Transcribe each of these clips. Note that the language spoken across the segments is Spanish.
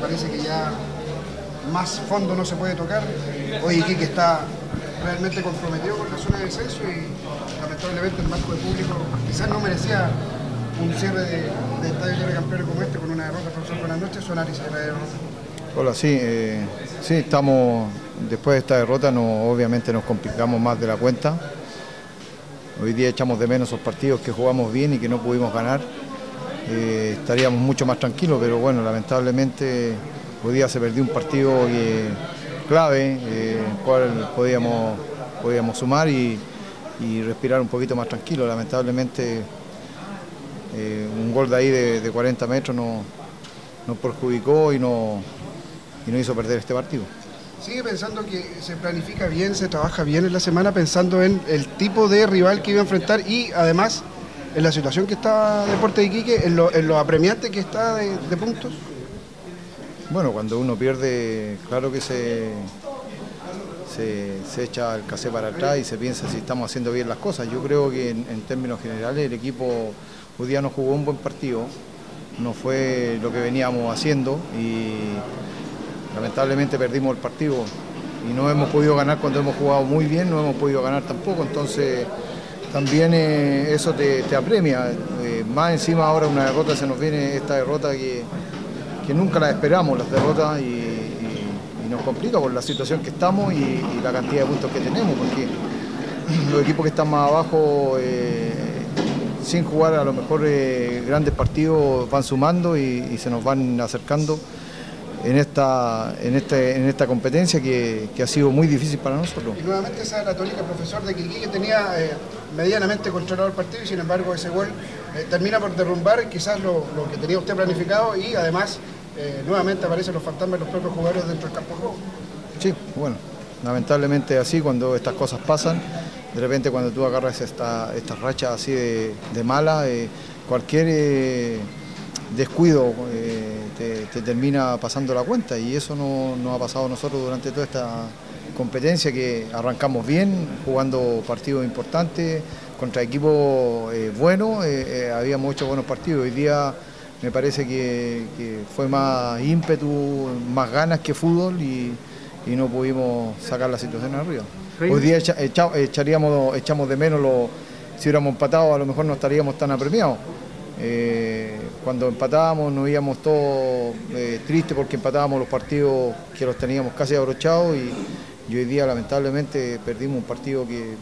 Parece que ya más fondo no se puede tocar. Hoy Iquique está realmente comprometido con la zona de descenso y lamentablemente el marco de público quizás no merecía un cierre de, estadio de campeones como este con una derrota. Profesor, buenas noches, su análisis de la derrota. Hola, sí, eh, sí, estamos, después de esta derrota no, obviamente nos complicamos más de la cuenta. Hoy día echamos de menos esos partidos que jugamos bien y que no pudimos ganar. Eh, estaríamos mucho más tranquilos, pero bueno, lamentablemente hoy día se perdió un partido clave, eh, el cual podíamos, podíamos sumar y, respirar un poquito más tranquilo. Lamentablemente eh, un gol de ahí de, de 40 metros nos, nos perjudicó y, no, y nos hizo perder este partido. ¿Sigue pensando que se planifica bien, se trabaja bien en la semana pensando en el tipo de rival que iba a enfrentar y además en la situación que está Deporte de Iquique, en lo, en lo apremiante que está de, puntos? Bueno, cuando uno pierde, claro que se, se, echa el casé para atrás y se piensa si estamos haciendo bien las cosas. Yo creo que en, en términos generales el equipo hoy día no jugó un buen partido, no fue lo que veníamos haciendo y lamentablemente perdimos el partido y no hemos podido ganar cuando hemos jugado muy bien, no hemos podido ganar tampoco, entonces también eh, eso te, te apremia. Eh, más encima ahora una derrota, se nos viene esta derrota que, que nunca la esperamos, las derrotas, y, nos complica por la situación que estamos y, la cantidad de puntos que tenemos, porque los equipos que están más abajo, eh, sin jugar a lo mejor grandes partidos, van sumando y se nos van acercando en esta, en este, en esta competencia que, que, ha sido muy difícil para nosotros. Y nuevamente esa la tónica, profesor de Quique, que tenía eh, medianamente controlado el partido y sin embargo ese gol eh, termina por derrumbar quizás lo, lo, que tenía usted planificado y además eh, nuevamente aparecen los fantasmas de los propios jugadores dentro del campo de juego. Sí, bueno, lamentablemente así cuando estas cosas pasan, de repente cuando tú agarras esta, estas rachas así de, de mala, cualquier descuido te, te, termina pasando la cuenta y eso no nos ha pasado a nosotros durante toda esta competencia que arrancamos bien, jugando partidos importantes contra equipos eh, buenos, eh, eh, habíamos hecho buenos partidos, hoy día me parece que, que, fue más ímpetu, más ganas que fútbol y, y no pudimos sacar la situación arriba. Hoy día echa, echa, echaríamos, echamos de menos, lo, si hubiéramos empatado a lo mejor no estaríamos tan apremiados. Eh, cuando empatábamos nos íbamos todos eh, tristes porque empatábamos los partidos que los teníamos casi abrochados y, y, hoy día lamentablemente perdimos un partido que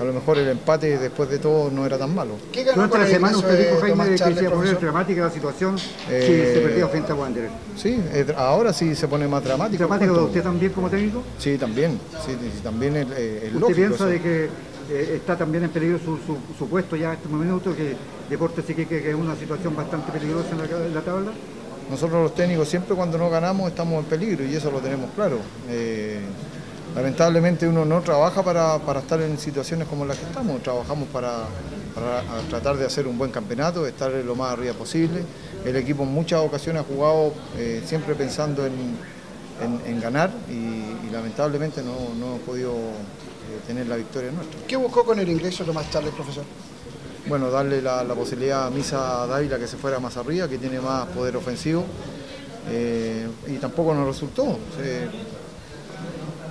a lo mejor el empate después de todo no era tan malo. ¿Qué Durante la semana usted dijo, Jaime, que se iba a poner dramática la situación eh, si se perdía frente a Wander. Sí, ahora sí se pone más dramática. ¿Dramática usted también como técnico? Sí, también. Sí, también es, es ¿Usted lógico piensa de que eh, está también en peligro su, su, puesto ya en este momento, que Deportes sí que, que, es una situación bastante peligrosa en la, tabla? Nosotros los técnicos siempre cuando no ganamos estamos en peligro y eso lo tenemos claro. Eh, lamentablemente uno no trabaja para, para, estar en situaciones como las que estamos, trabajamos para, para tratar de hacer un buen campeonato, estar lo más arriba posible. El equipo en muchas ocasiones ha jugado eh, siempre pensando en, en, ganar y, lamentablemente no, no podido tener la victoria nuestra. ¿Qué buscó con el ingreso Tomás Charles, profesor? Bueno, darle la, la posibilidad a Misa Dávila que se fuera más arriba, que tiene más poder ofensivo, eh, y tampoco nos resultó. Eh,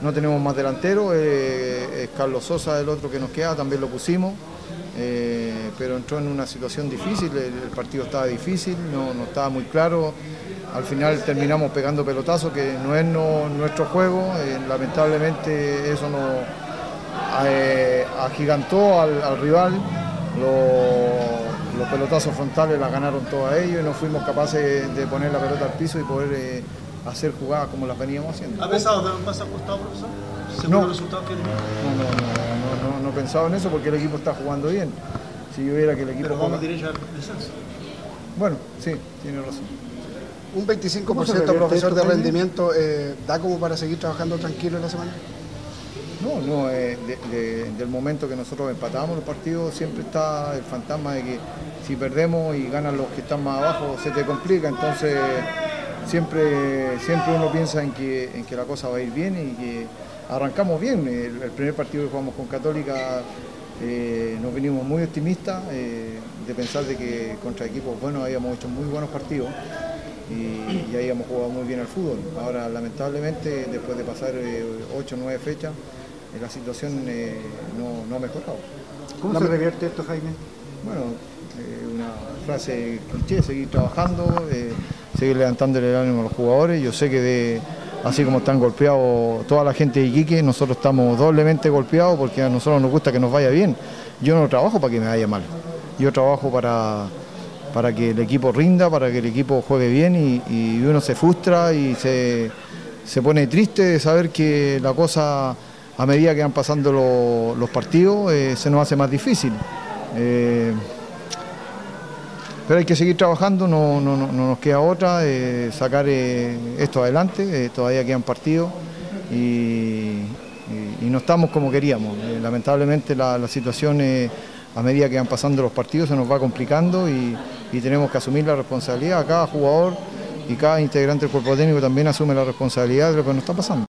no tenemos más delantero, eh, es Carlos Sosa el otro que nos queda, también lo pusimos, eh, pero entró en una situación difícil, el, el partido estaba difícil, no, no, estaba muy claro, al final terminamos pegando pelotazos, que no es no, nuestro juego, lamentablemente eso no eh, agigantó al, al rival, los, los, pelotazos frontales las ganaron todas ellos y no fuimos capaces de poner la pelota al piso y poder eh, hacer jugadas como las veníamos haciendo. ¿Ha pensado dar un paso acostado, profesor? Según no. los resultados que no, no, no, no, no, pensaba en eso porque el equipo está jugando bien. Si yo viera que el equipo... Pero vamos derecho al descenso. Bueno, sí, tiene razón. ¿Un 25% profesor de rendimiento eh, da como para seguir trabajando tranquilo en la semana? No, no, eh, de, de, del momento que nosotros empatamos los partidos siempre está el fantasma de que si perdemos y ganan los que están más abajo se te complica, entonces siempre, siempre uno piensa en que, en que la cosa va a ir bien y que arrancamos bien. El, primer partido que jugamos con Católica eh, nos vinimos muy optimistas eh, de pensar de que contra equipos buenos habíamos hecho muy buenos partidos y, y ahí hemos jugado muy bien al fútbol. Ahora, lamentablemente, después de pasar 8 o 9 fechas, eh, la situación eh, no, no ha mejorado. ¿Cómo se revierte esto, Jaime? Bueno, eh, una frase cliché, seguir trabajando, eh, seguir levantándole el ánimo a los jugadores. Yo sé que de, así como están golpeados toda la gente de Iquique, nosotros estamos doblemente golpeados porque a nosotros nos gusta que nos vaya bien. Yo no trabajo para que me vaya mal, yo trabajo para, para que el equipo rinda, para que el equipo juegue bien y, y uno se frustra y se, se pone triste de saber que la cosa a medida que van pasando lo- los partidos eh, se nos hace más difícil. Eh, pero hay que seguir trabajando, no, no- no- no nos queda otra, eh, sacar esto adelante, todavía quedan partidos y, y- y no estamos como queríamos. Lamentablemente la, situación a medida que van pasando los partidos se nos va complicando y, y tenemos que asumir la responsabilidad, cada jugador y cada integrante del cuerpo técnico también asume la responsabilidad de lo que nos está pasando.